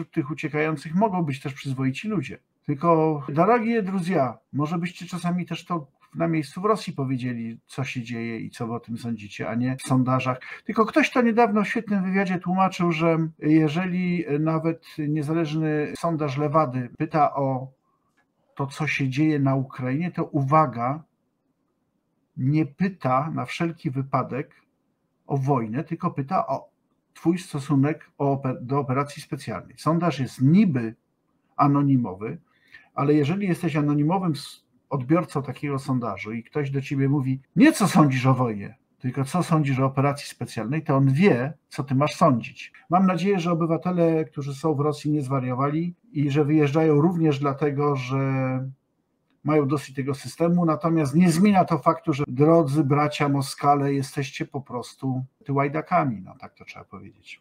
wśród tych uciekających mogą być też przyzwoici ludzie. Tylko, drogie druzja, może byście czasami też to na miejscu w Rosji powiedzieli, co się dzieje i co wy o tym sądzicie, a nie w sondażach. Tylko ktoś to niedawno w świetnym wywiadzie tłumaczył, że jeżeli nawet niezależny sondaż Lewady pyta o to, co się dzieje na Ukrainie, to uwaga, nie pyta na wszelki wypadek o wojnę, tylko pyta o Twój stosunek do operacji specjalnej. Sondaż jest niby anonimowy, ale jeżeli jesteś anonimowym odbiorcą takiego sondażu i ktoś do ciebie mówi, nie co sądzisz o wojnie, tylko co sądzisz o operacji specjalnej, to on wie, co ty masz sądzić. Mam nadzieję, że obywatele, którzy są w Rosji, nie zwariowali i że wyjeżdżają również dlatego, że mają dosyć tego systemu, natomiast nie zmienia to faktu, że drodzy bracia Moskale, jesteście po prostu tyłajdakami, no tak to trzeba powiedzieć.